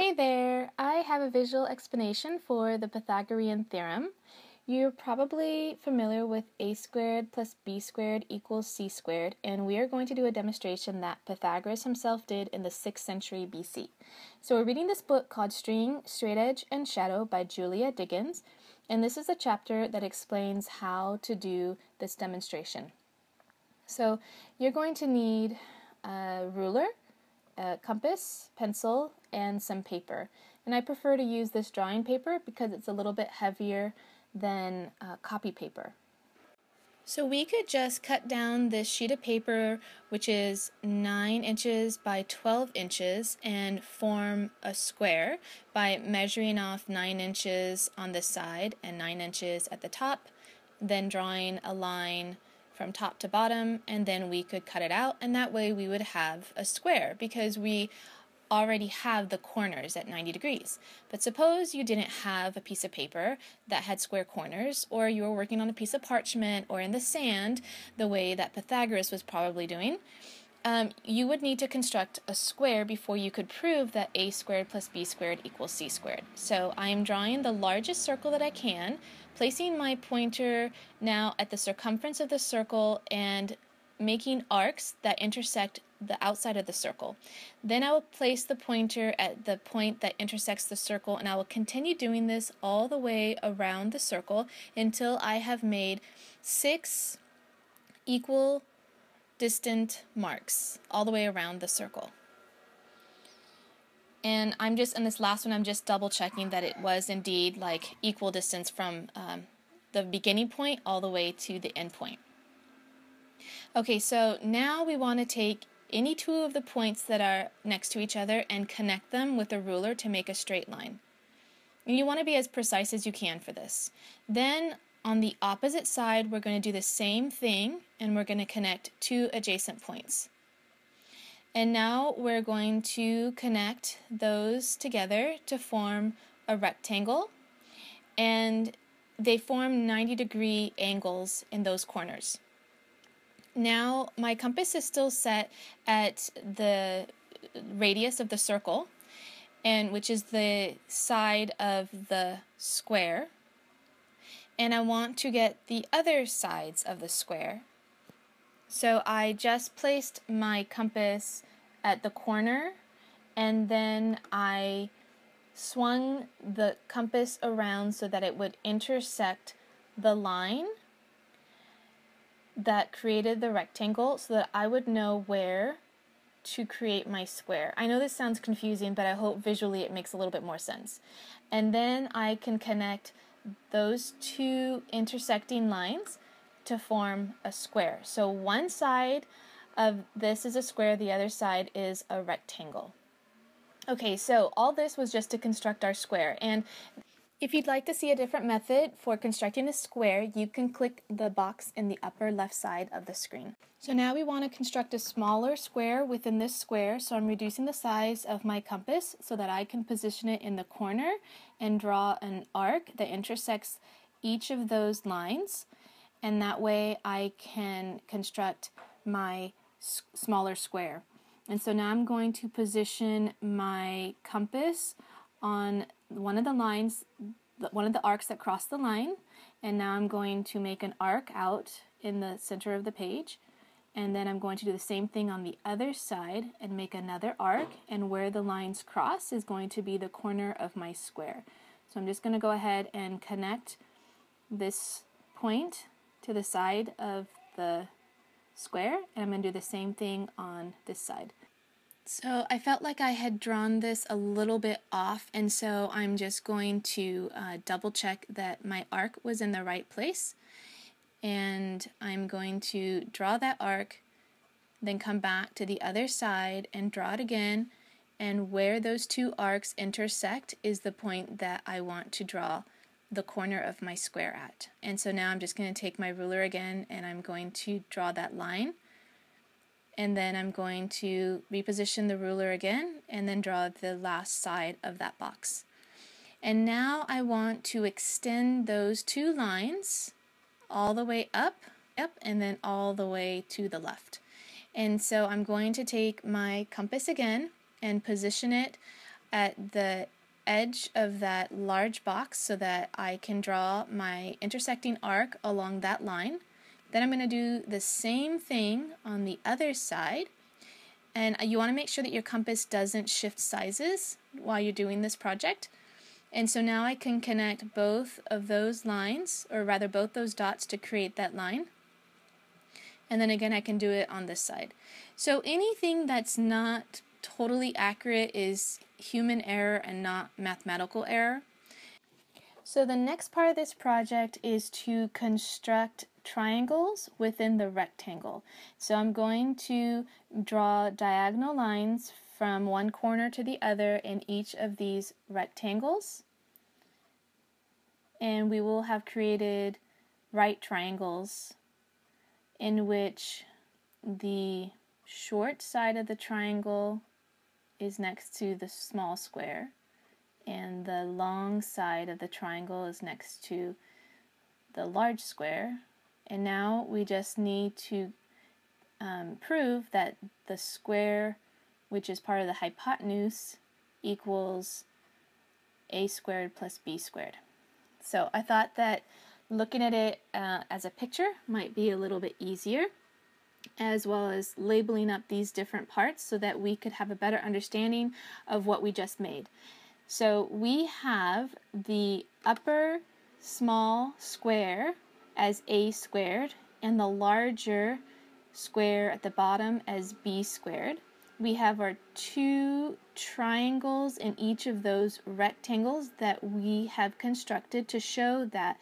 Hey there! I have a visual explanation for the Pythagorean theorem. You're probably familiar with a squared plus b squared equals c squared, and we are going to do a demonstration that Pythagoras himself did in the 6th century BC. So we're reading this book called String, Straight Edge, and Shadow by Julia Diggins, and this is a chapter that explains how to do this demonstration. So you're going to need a ruler, a compass, pencil, and some paper. And I prefer to use this drawing paper because it's a little bit heavier than uh, copy paper. So we could just cut down this sheet of paper, which is 9 inches by 12 inches, and form a square by measuring off 9 inches on this side and 9 inches at the top, then drawing a line from top to bottom, and then we could cut it out, and that way we would have a square because we already have the corners at 90 degrees. But suppose you didn't have a piece of paper that had square corners, or you were working on a piece of parchment or in the sand, the way that Pythagoras was probably doing. Um, you would need to construct a square before you could prove that a squared plus b squared equals c squared. So I am drawing the largest circle that I can, placing my pointer now at the circumference of the circle and making arcs that intersect the outside of the circle. Then I will place the pointer at the point that intersects the circle and I will continue doing this all the way around the circle until I have made six equal distant marks all the way around the circle. And I'm just, in this last one, I'm just double checking that it was indeed like equal distance from um, the beginning point all the way to the end point. Okay, so now we want to take any two of the points that are next to each other and connect them with a ruler to make a straight line. And you want to be as precise as you can for this. Then on the opposite side, we're going to do the same thing and we're going to connect two adjacent points. And now we're going to connect those together to form a rectangle and they form 90 degree angles in those corners. Now my compass is still set at the radius of the circle, and which is the side of the square. And I want to get the other sides of the square. So I just placed my compass at the corner and then I swung the compass around so that it would intersect the line that created the rectangle so that I would know where to create my square. I know this sounds confusing, but I hope visually it makes a little bit more sense. And then I can connect those two intersecting lines to form a square. So one side of this is a square, the other side is a rectangle. Okay, so all this was just to construct our square, and if you'd like to see a different method for constructing a square, you can click the box in the upper left side of the screen. So now we want to construct a smaller square within this square, so I'm reducing the size of my compass so that I can position it in the corner and draw an arc that intersects each of those lines, and that way I can construct my smaller square. And so now I'm going to position my compass on one of the lines, one of the arcs that cross the line, and now I'm going to make an arc out in the center of the page. And then I'm going to do the same thing on the other side and make another arc, and where the lines cross is going to be the corner of my square. So I'm just going to go ahead and connect this point to the side of the square, and I'm going to do the same thing on this side. So I felt like I had drawn this a little bit off, and so I'm just going to uh, double check that my arc was in the right place. And I'm going to draw that arc, then come back to the other side and draw it again. And where those two arcs intersect is the point that I want to draw the corner of my square at. And so now I'm just going to take my ruler again and I'm going to draw that line and then I'm going to reposition the ruler again and then draw the last side of that box. And now I want to extend those two lines all the way up, up, and then all the way to the left. And so I'm going to take my compass again and position it at the edge of that large box so that I can draw my intersecting arc along that line. Then I'm going to do the same thing on the other side. And you want to make sure that your compass doesn't shift sizes while you're doing this project. And so now I can connect both of those lines, or rather both those dots to create that line. And then again, I can do it on this side. So anything that's not totally accurate is human error and not mathematical error. So the next part of this project is to construct triangles within the rectangle. So I'm going to draw diagonal lines from one corner to the other in each of these rectangles. And we will have created right triangles in which the short side of the triangle is next to the small square and the long side of the triangle is next to the large square. And now we just need to um, prove that the square, which is part of the hypotenuse, equals a squared plus b squared. So I thought that looking at it uh, as a picture might be a little bit easier as well as labeling up these different parts so that we could have a better understanding of what we just made. So we have the upper small square as a squared and the larger square at the bottom as b squared. We have our two triangles in each of those rectangles that we have constructed to show that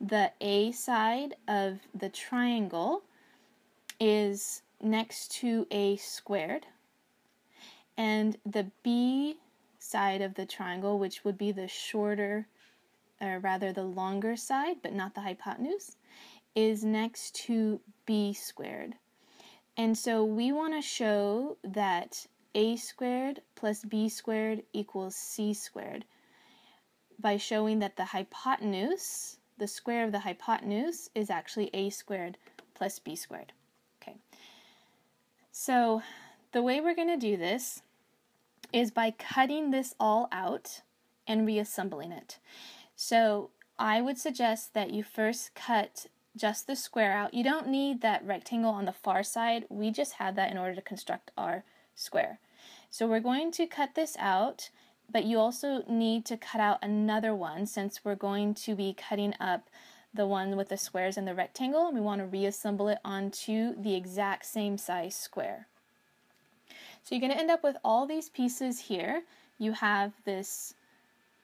the a side of the triangle is next to a squared, and the b side of the triangle, which would be the shorter, or rather the longer side, but not the hypotenuse, is next to b squared. And so we want to show that a squared plus b squared equals c squared by showing that the hypotenuse, the square of the hypotenuse, is actually a squared plus b squared. So the way we're going to do this is by cutting this all out and reassembling it. So I would suggest that you first cut just the square out. You don't need that rectangle on the far side. We just had that in order to construct our square. So we're going to cut this out, but you also need to cut out another one since we're going to be cutting up the one with the squares and the rectangle, and we want to reassemble it onto the exact same size square. So you're going to end up with all these pieces here. You have this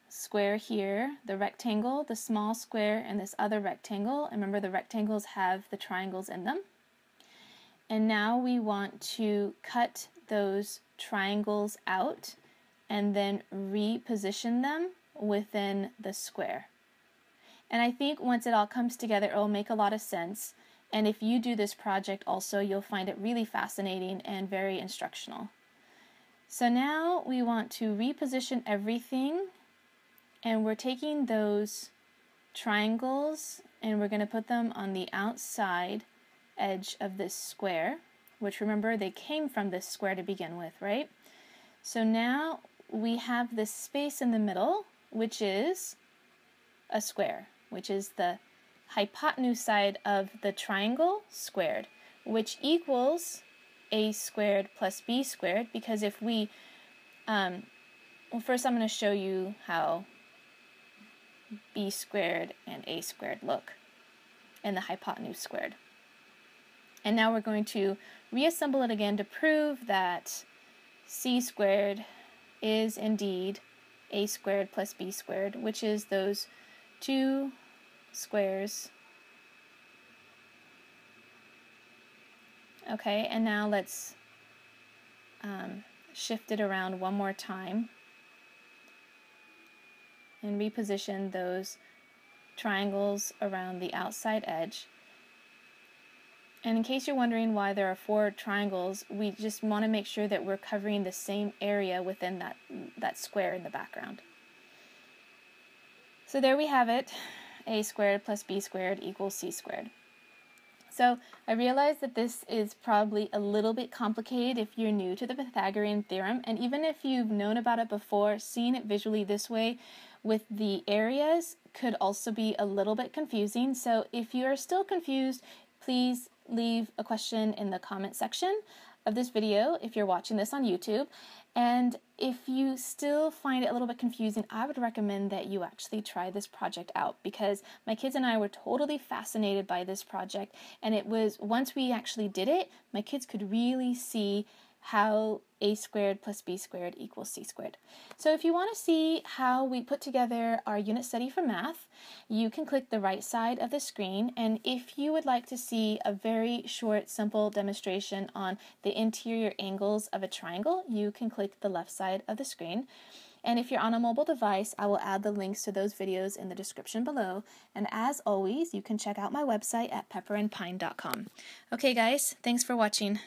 square here, the rectangle, the small square, and this other rectangle. And remember the rectangles have the triangles in them. And now we want to cut those triangles out and then reposition them within the square. And I think once it all comes together, it will make a lot of sense. And if you do this project also, you'll find it really fascinating and very instructional. So now we want to reposition everything and we're taking those triangles and we're going to put them on the outside edge of this square, which remember they came from this square to begin with, right? So now we have this space in the middle, which is a square which is the hypotenuse side of the triangle squared, which equals a squared plus b squared, because if we, um, well, first I'm going to show you how b squared and a squared look and the hypotenuse squared. And now we're going to reassemble it again to prove that c squared is indeed a squared plus b squared, which is those two squares. Okay, and now let's um, shift it around one more time and reposition those triangles around the outside edge. And in case you're wondering why there are four triangles, we just want to make sure that we're covering the same area within that, that square in the background. So there we have it. a squared plus b squared equals c squared. So I realize that this is probably a little bit complicated if you're new to the Pythagorean theorem, and even if you've known about it before, seeing it visually this way with the areas could also be a little bit confusing. So if you are still confused, please leave a question in the comment section of this video if you're watching this on YouTube. And if you still find it a little bit confusing, I would recommend that you actually try this project out because my kids and I were totally fascinated by this project. And it was once we actually did it, my kids could really see how a squared plus b squared equals c squared. So if you want to see how we put together our unit study for math, you can click the right side of the screen and if you would like to see a very short simple demonstration on the interior angles of a triangle, you can click the left side of the screen. And if you're on a mobile device, I will add the links to those videos in the description below. And as always, you can check out my website at pepperandpine.com. Okay guys, thanks for watching.